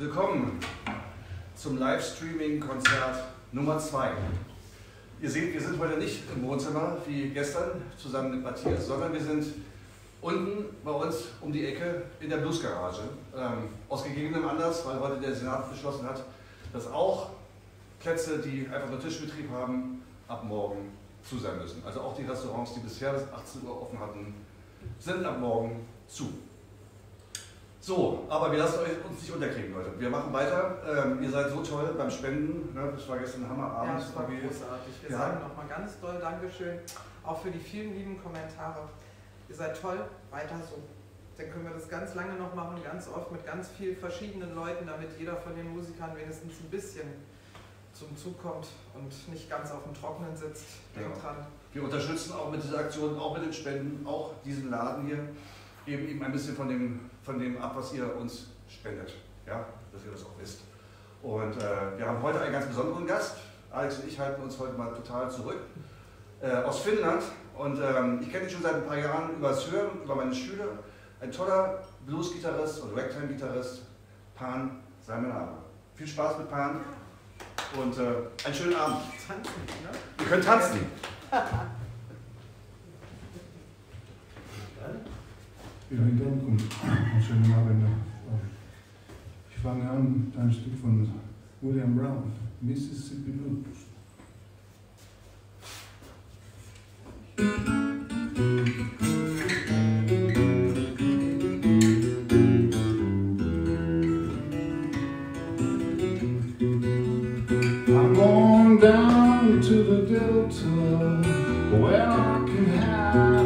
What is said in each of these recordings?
Willkommen zum Livestreaming-Konzert Nummer 2. Ihr seht, wir sind heute nicht im Wohnzimmer wie gestern zusammen mit Matthias, sondern wir sind unten bei uns um die Ecke in der Bluesgarage. Ähm, aus gegebenem Anlass, weil heute der Senat beschlossen hat, dass auch Plätze, die einfach nur Tischbetrieb haben, ab morgen zu sein müssen. Also auch die Restaurants, die bisher bis 18 Uhr offen hatten, sind ab morgen zu. So, aber wir lassen euch uns nicht unterkriegen, Leute. Wir machen weiter. Ähm, ihr seid so toll beim Spenden. Ne? Das war gestern Hammerabend. Ja, das war großartig. Wir ja. sagen nochmal ganz doll Dankeschön, auch für die vielen lieben Kommentare. Ihr seid toll, weiter so. Dann können wir das ganz lange noch machen, ganz oft mit ganz vielen verschiedenen Leuten, damit jeder von den Musikern wenigstens ein bisschen zum Zug kommt und nicht ganz auf dem Trockenen sitzt. Denkt ja. dran. Wir unterstützen auch mit dieser Aktion, auch mit den Spenden, auch diesen Laden hier, eben eben ein bisschen von dem von dem ab, was ihr uns spendet. Ja, dass ihr das auch wisst. Und äh, wir haben heute einen ganz besonderen Gast. Alex und ich halten uns heute mal total zurück. Äh, aus Finnland. Und ähm, ich kenne ihn schon seit ein paar Jahren über das Hören, über meine Schüler. Ein toller Blues-Gitarrist und Ragtime-Gitarrist. Pan, sei mein Name. Viel Spaß mit Pan und äh, einen schönen Abend. Tanzen, ne? Wir können tanzen. Vielen Dank und einen schönen Abend. Ich fange an mit einem Stück von William Brown, Mississippi Blues. I'm going down to the Delta where I can have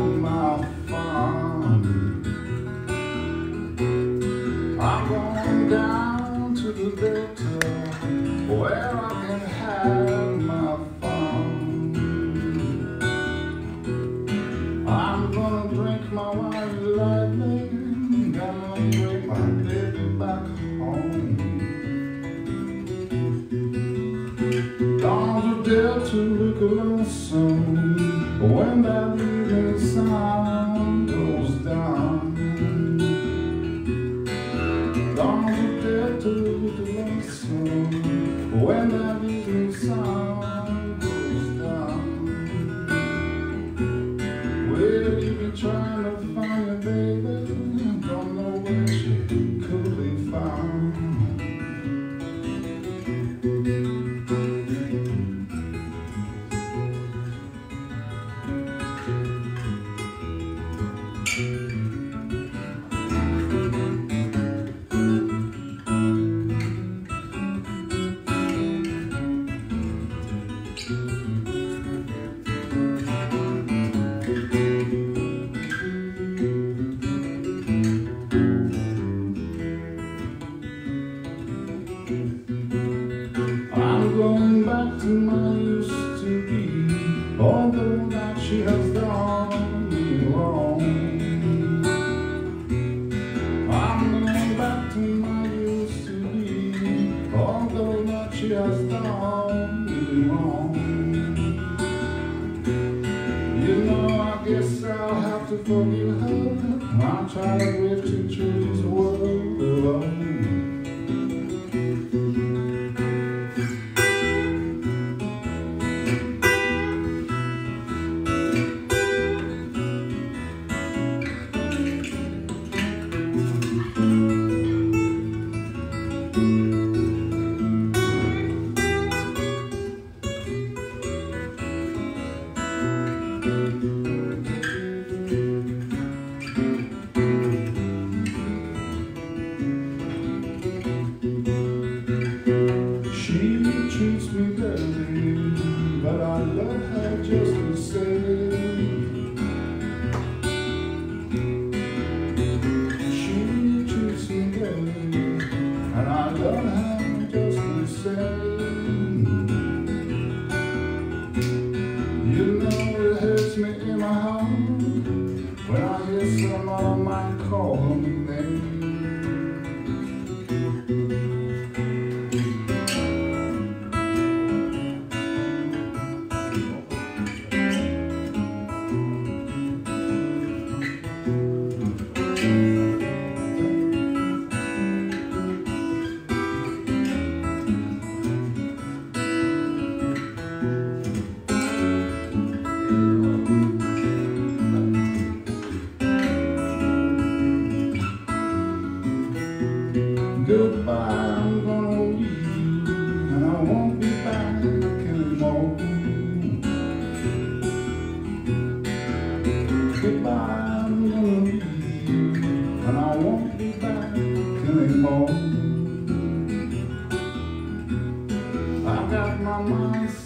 I'll have to forgive her. My child with two children's world alone.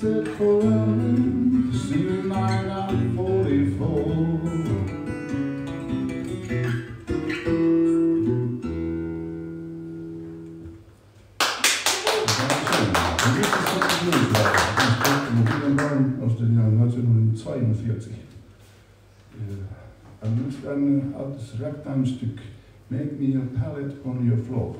arrested for love for singing 944. aus dem Jahr 1942. Er nutzt ein altes Ragtime-Stück, Make Me a Palette on Your Floor.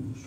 cruz.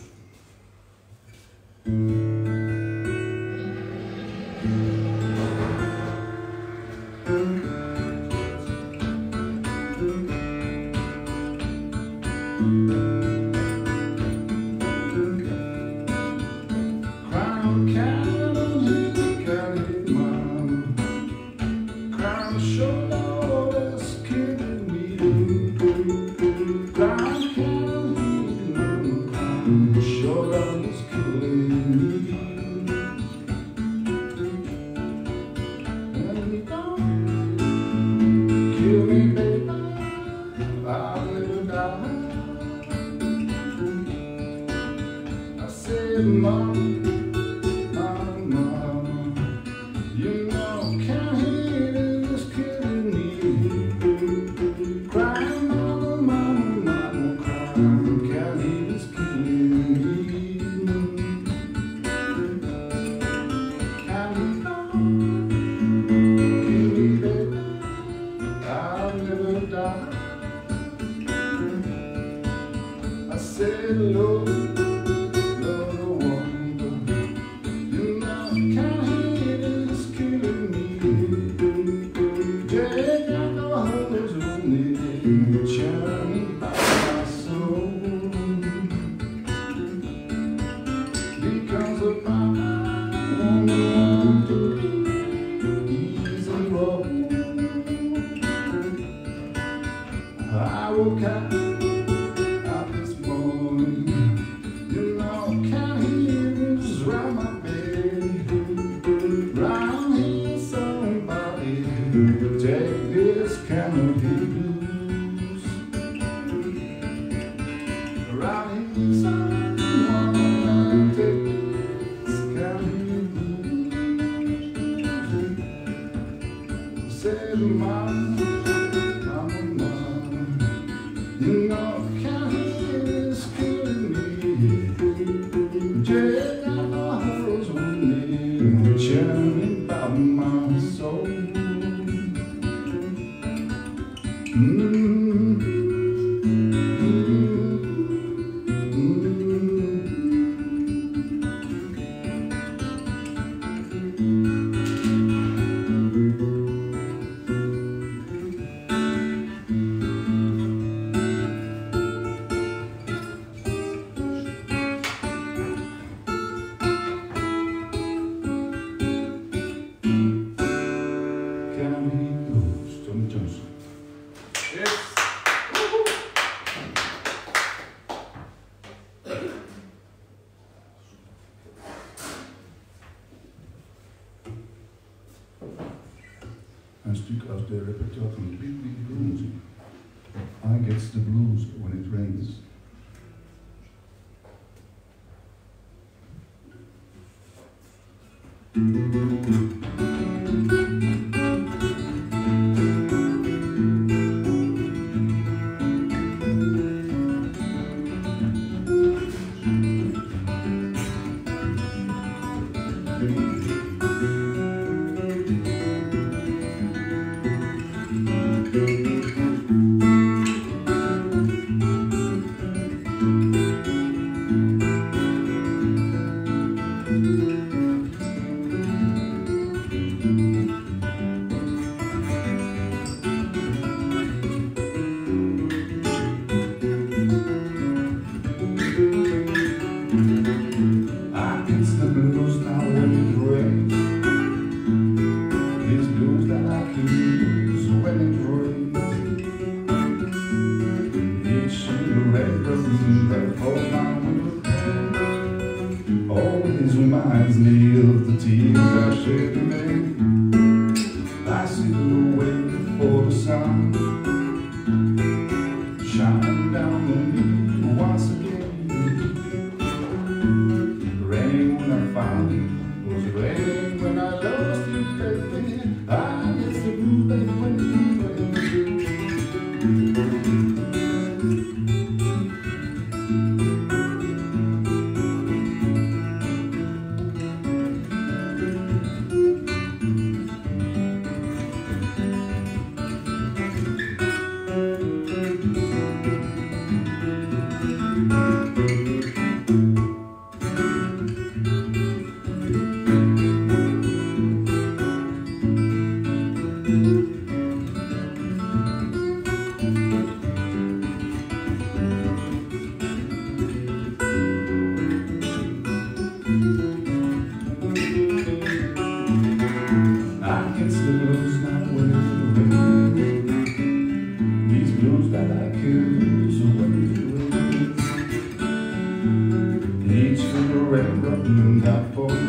in the.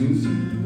Susie.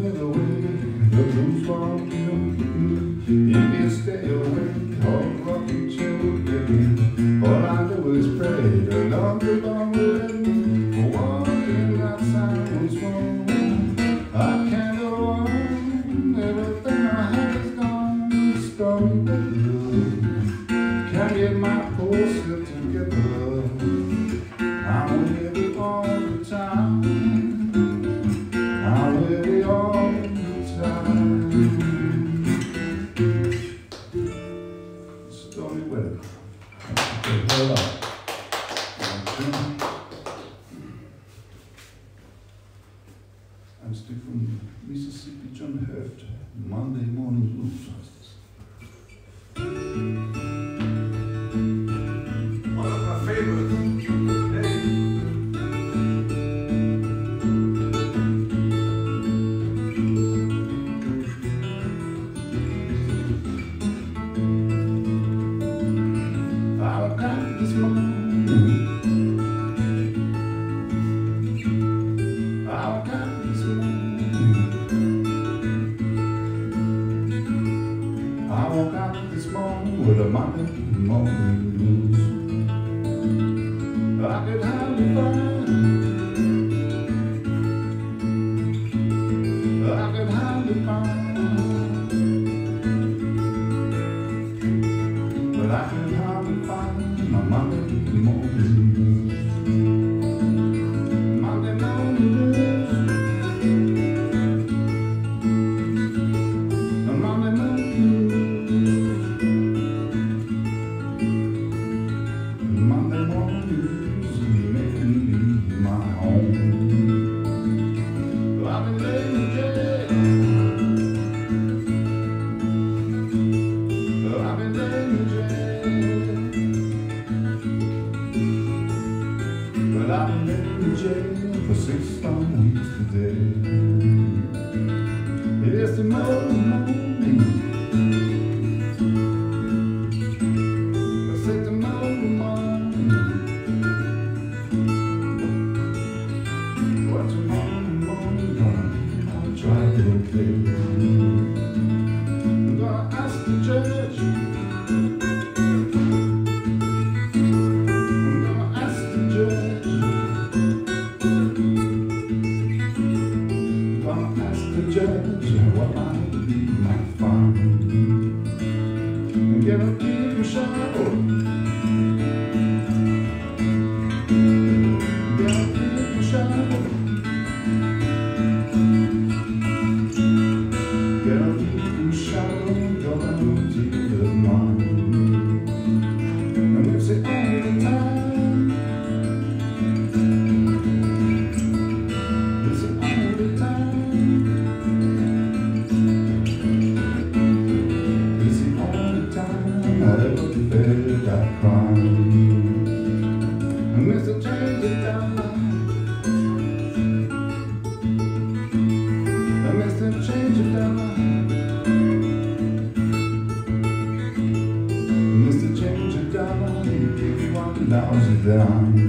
Down.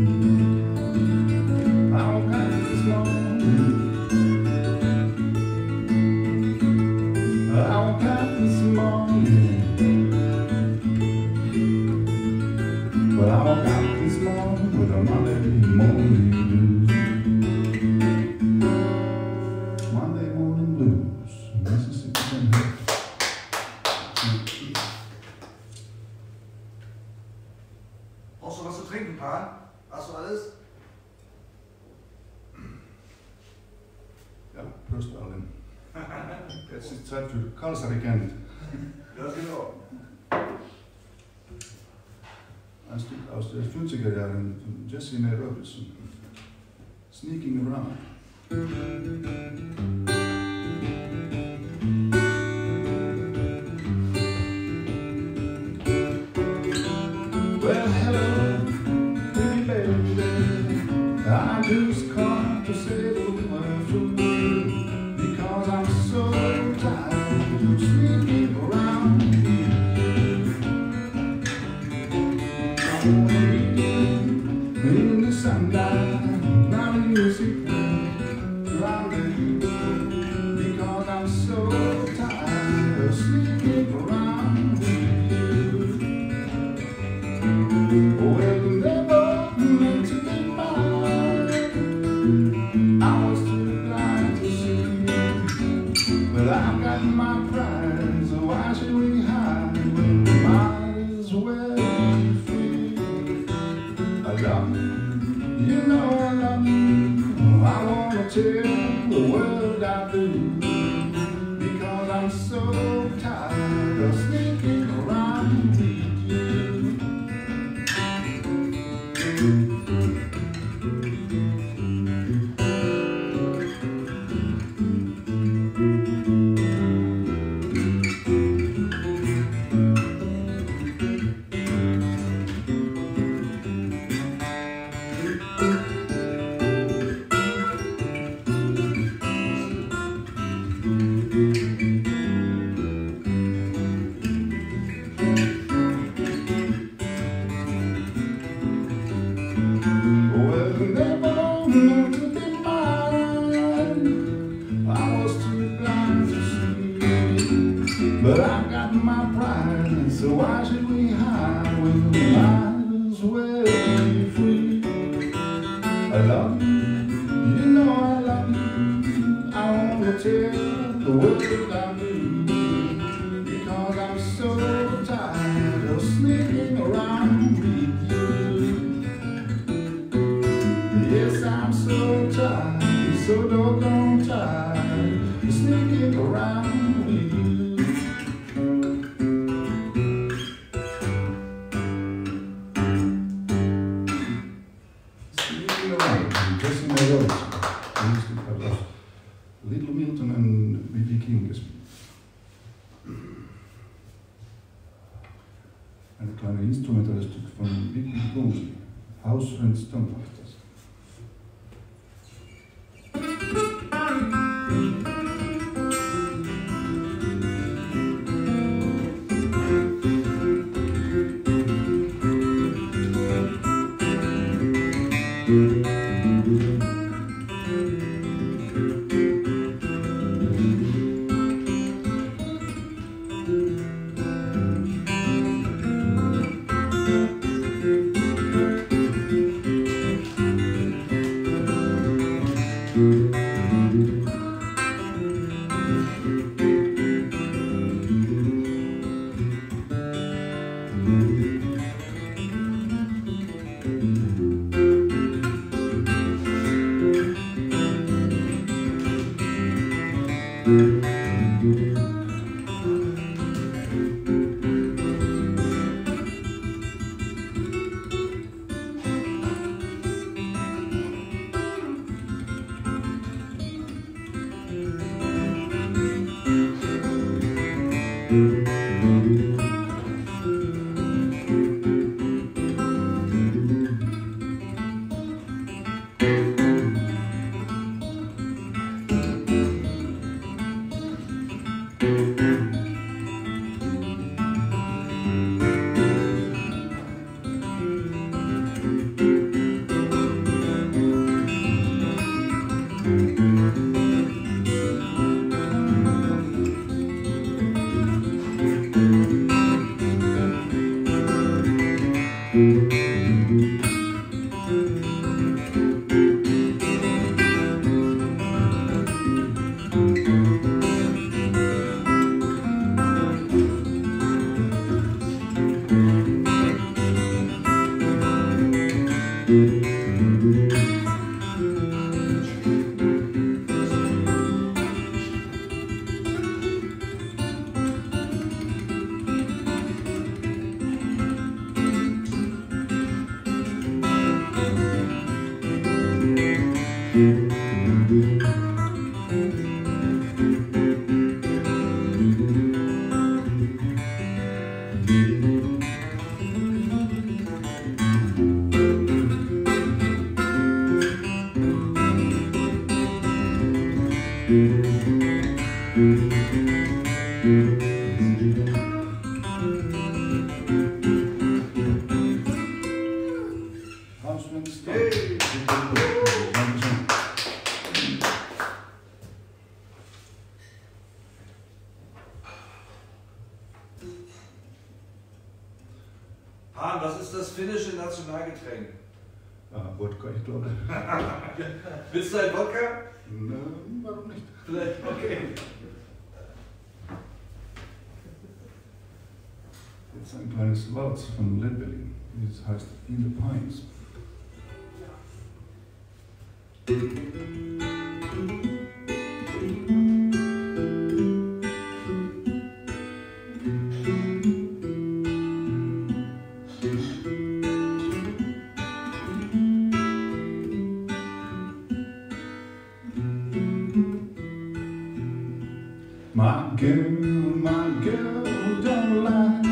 Sneaking Around. I do, estão comporta. In the My girl, my girl, don't lie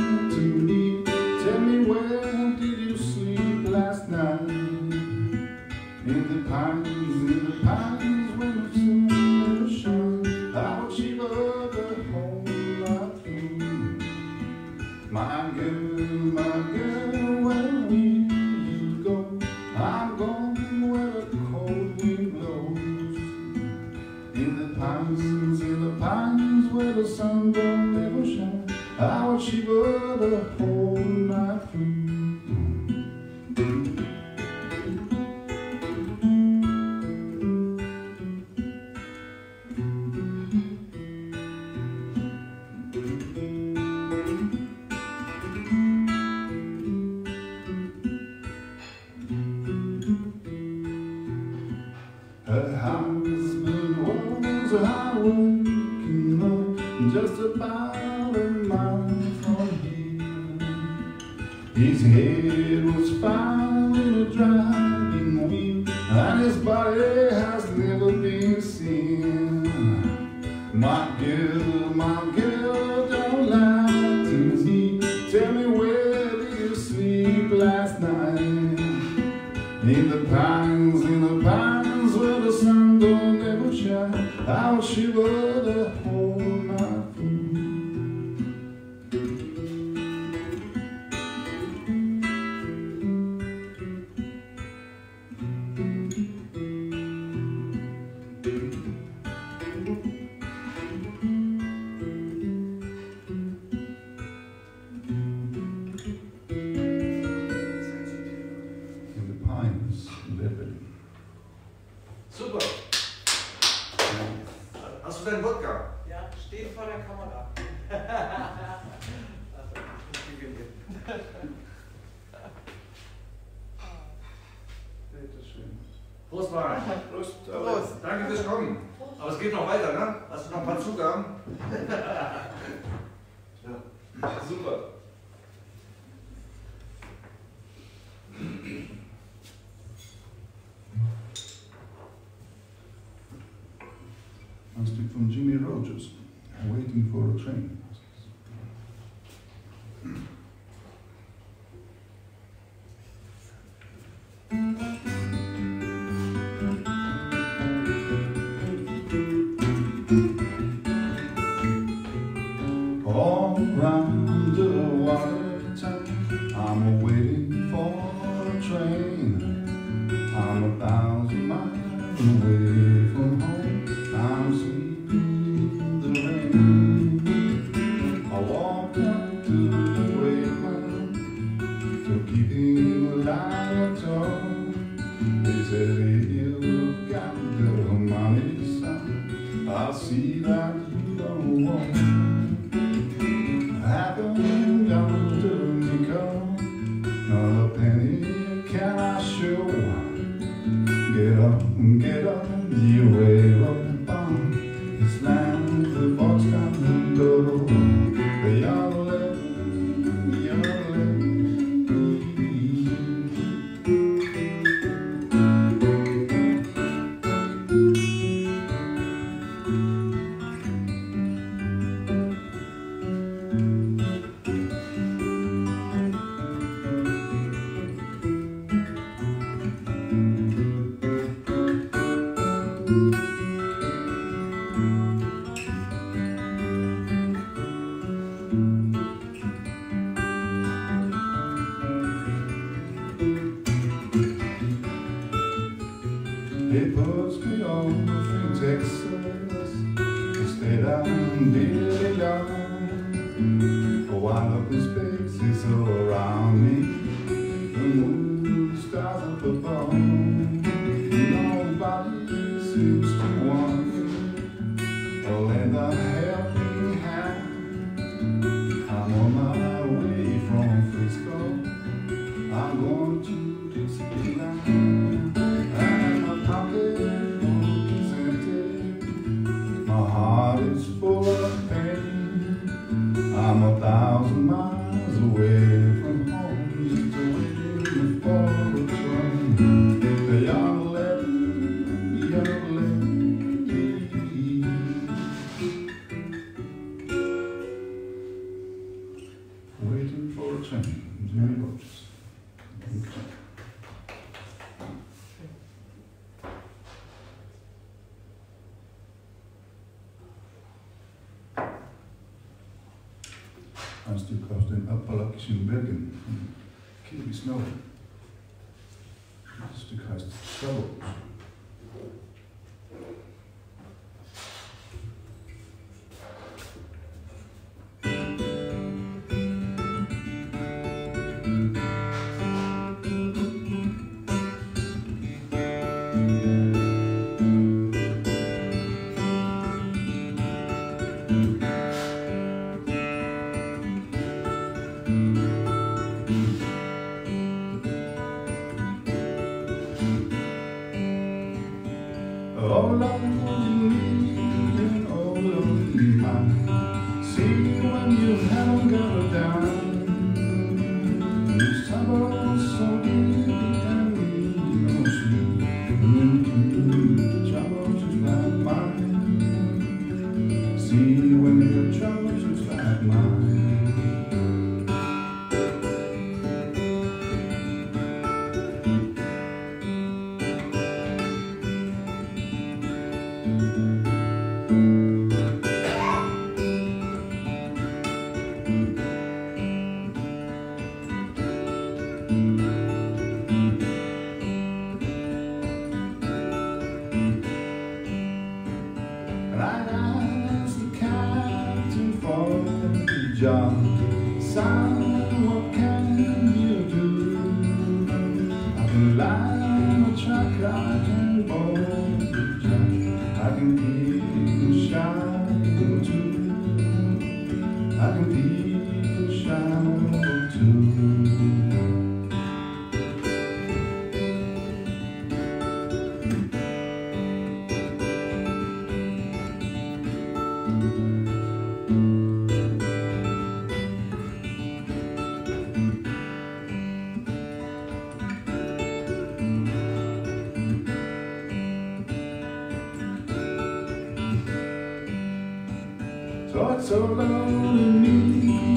heart so lonely,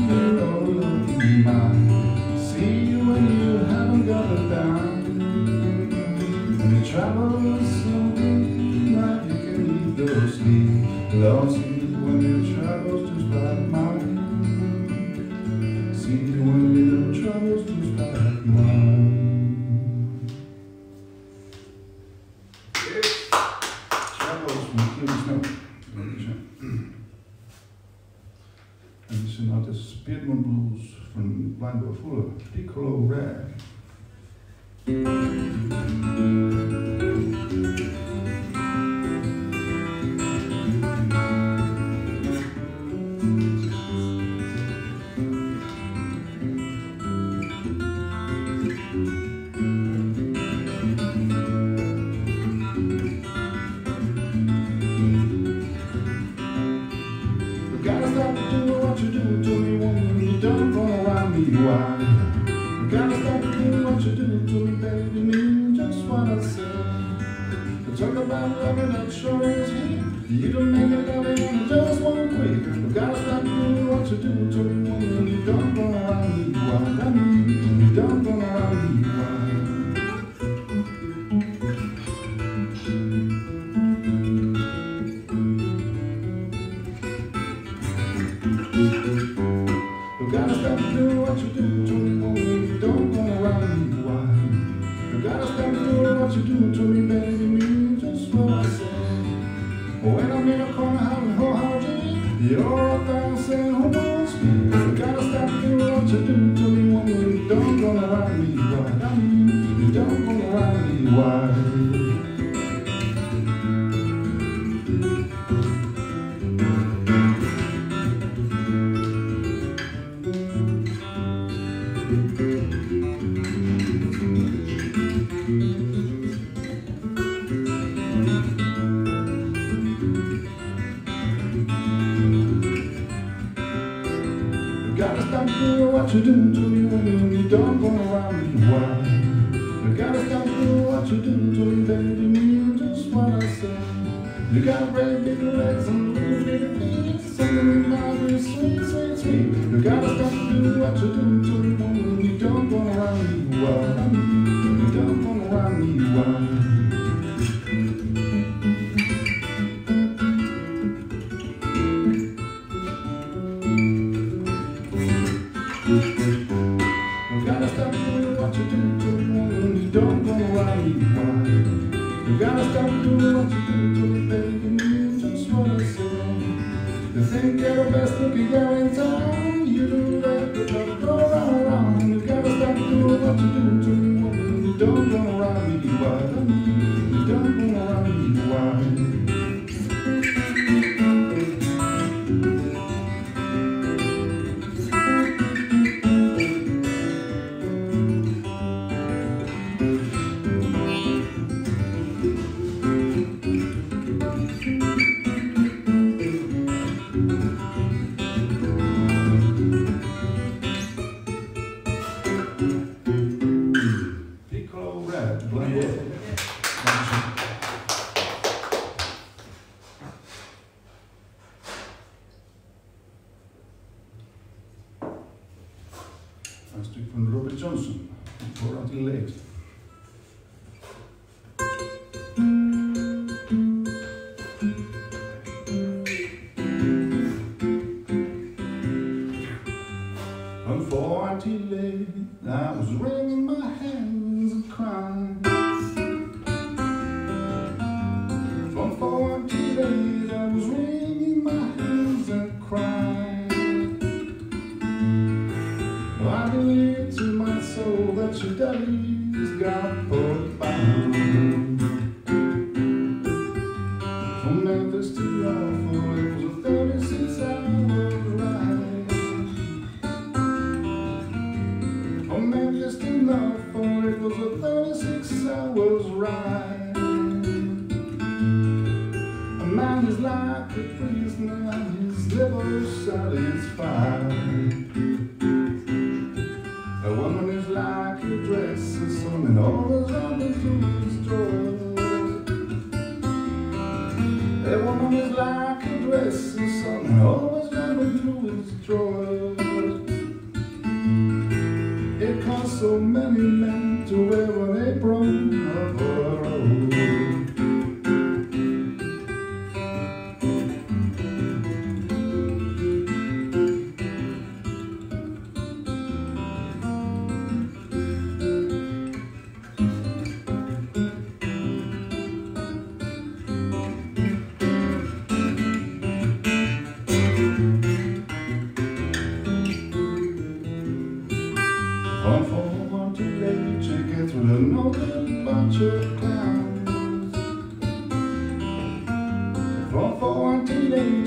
you're only mine. See you when you haven't got a dime. And it travels to me better mean me, just what I said. When I'm in a corner, how the whole house is, you're up there.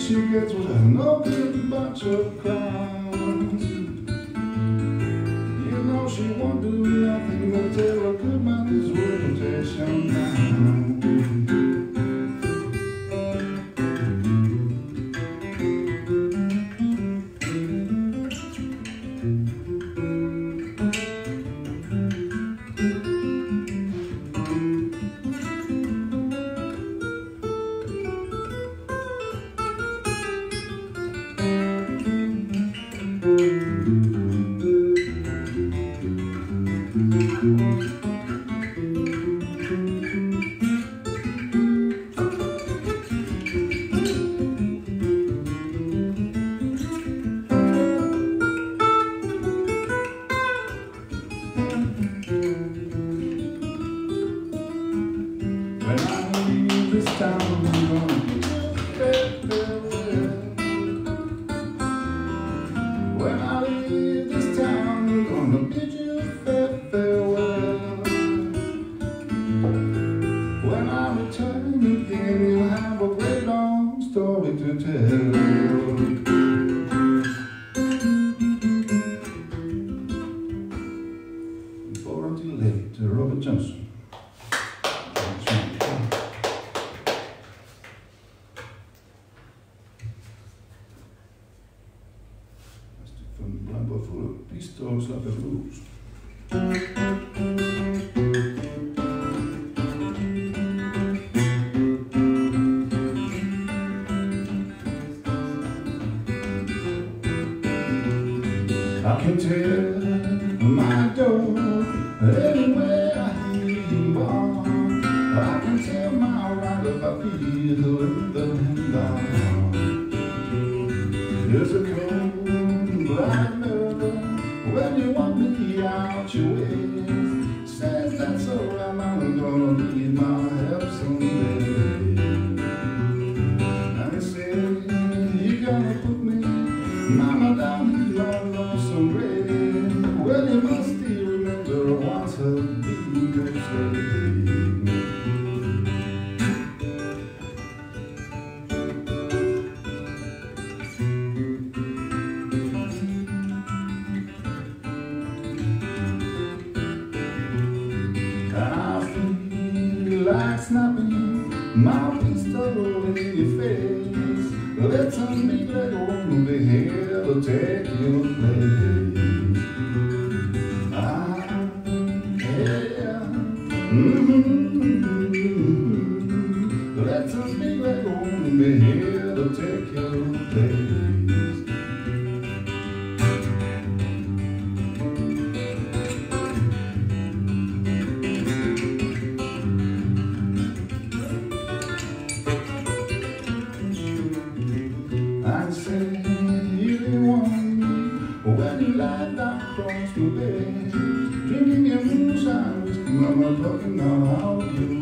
she gets with another bunch of crap. systems. These dogs are the. I can tell light life that comes bed, Drinking your moonshine, whiskey. mama talking about you.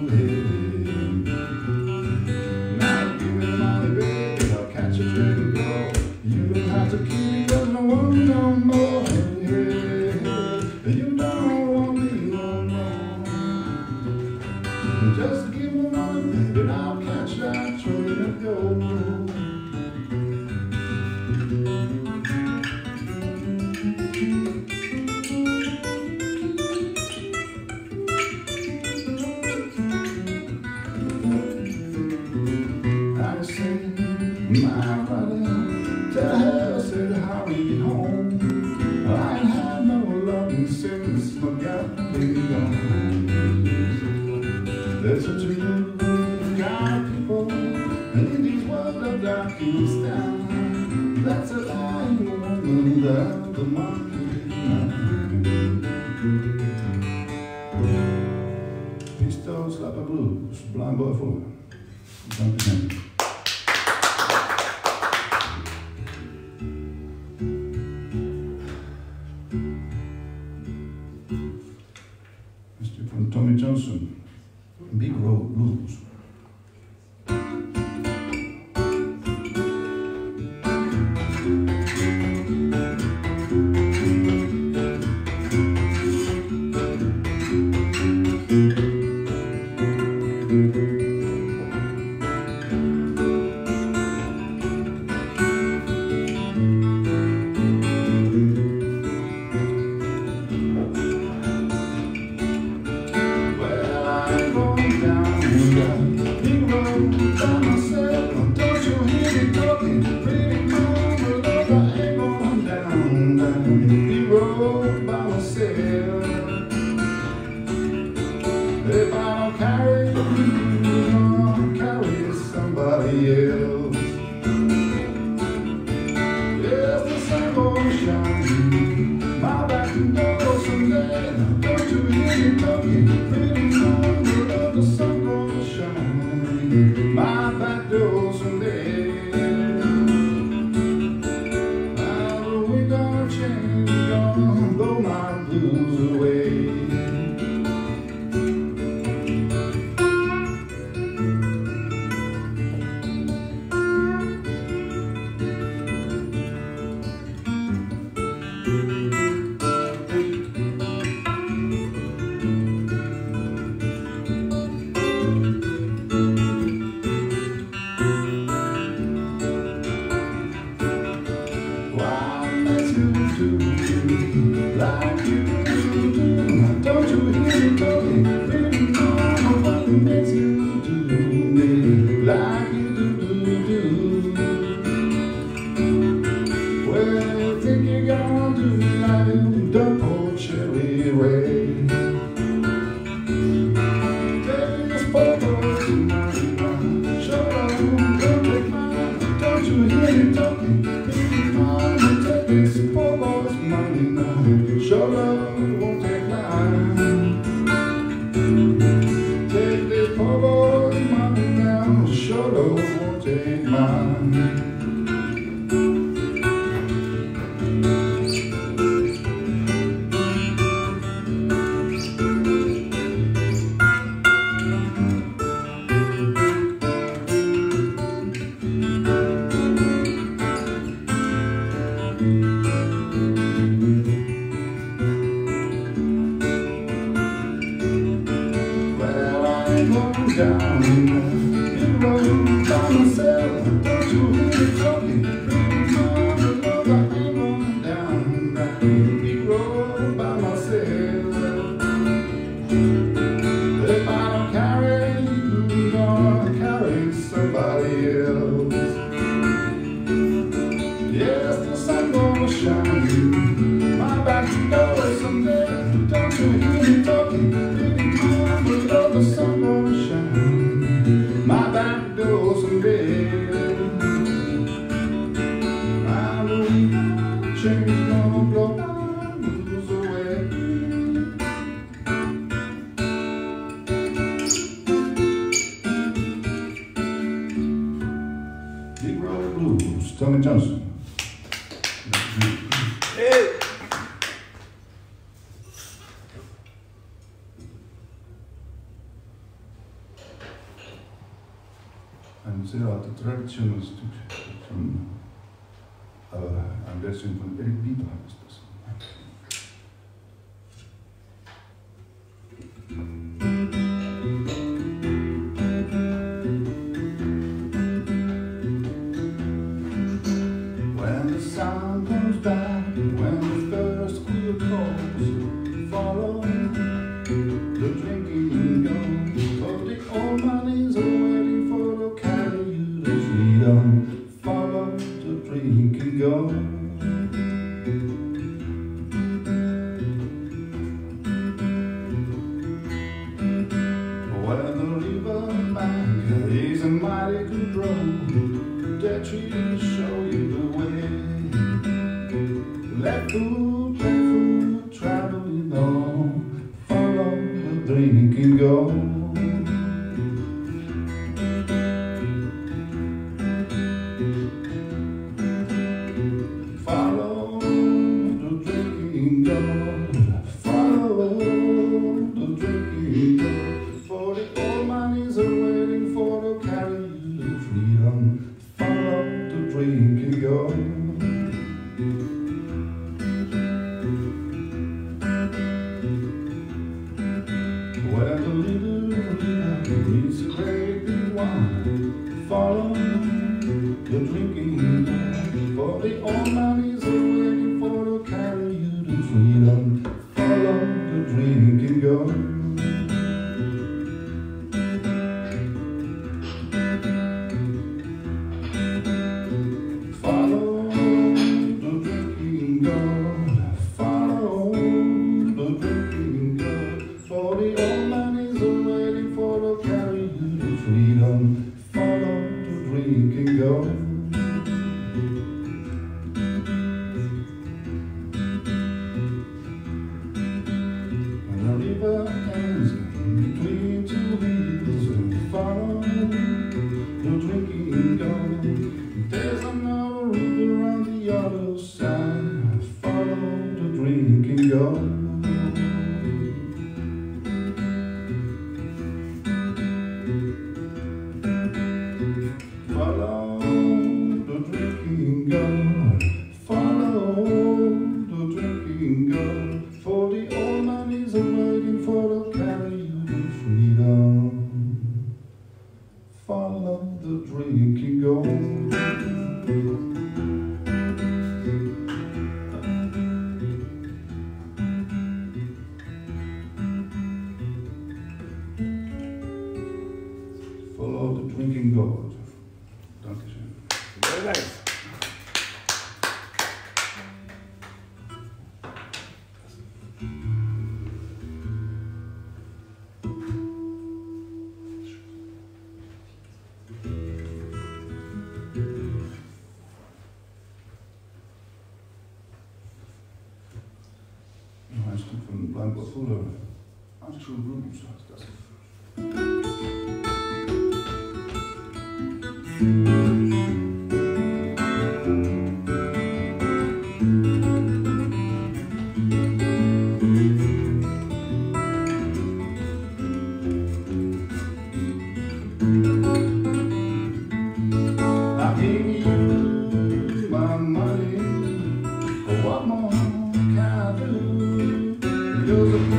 You.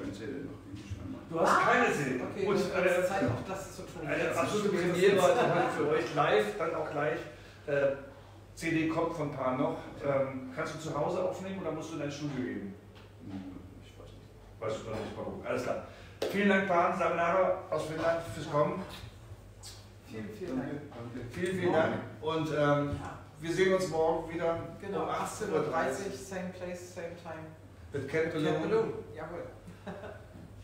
Keine CD noch. Du hast keine CD. Okay, Gut, es ist Zeit auch das zu tun. eine absolute Premiere heute für euch live, dann auch gleich. Äh, CD kommt von paar noch. Ähm, kannst du zu Hause aufnehmen oder musst du in dein Studio gehen? Ich weiß nicht. Weißt du noch nicht, mal gucken. Alles klar. Vielen Dank, Pan Samanara aus Finnland, fürs Kommen. Vielen, vielen Dank. Danke. Vielen, vielen Dank. Und ähm, wir sehen uns morgen wieder Genau, um 18.30 18.30 Uhr same place, same time. mit Ken jawohl.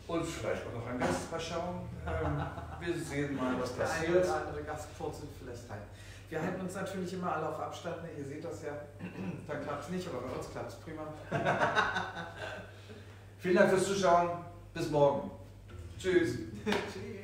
Und vielleicht auch noch ein Gast. Mal schauen. Ähm, wir sehen mal, was Der eine passiert. oder andere Gast purzelt vielleicht rein. Wir halten uns natürlich immer alle auf Abstand, ne? ihr seht das ja. da klappt es nicht, aber bei uns klappt es prima. Vielen Dank fürs Zuschauen. Bis morgen. Tschüss. Tschüss.